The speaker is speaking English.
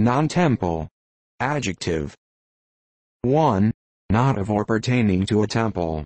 Non-temple. Adjective. 1. Not of or pertaining to a temple.